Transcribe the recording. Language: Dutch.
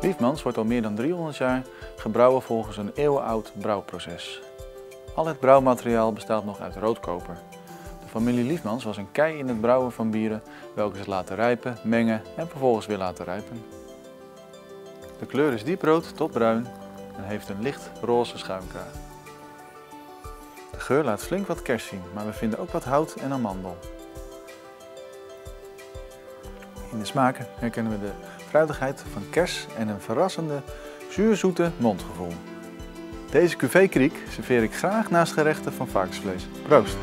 Liefmans wordt al meer dan 300 jaar gebrouwen volgens een eeuwenoud brouwproces. Al het brouwmateriaal bestaat nog uit roodkoper. De familie Liefmans was een kei in het brouwen van bieren, welke ze laten rijpen, mengen en vervolgens weer laten rijpen. De kleur is dieprood tot bruin en heeft een licht roze schuimkraag. De geur laat flink wat kers zien, maar we vinden ook wat hout en amandel. In de smaken herkennen we de fruitigheid van kers en een verrassende zuurzoete mondgevoel. Deze cuvée kriek serveer ik graag naast gerechten van varkensvlees. Proost!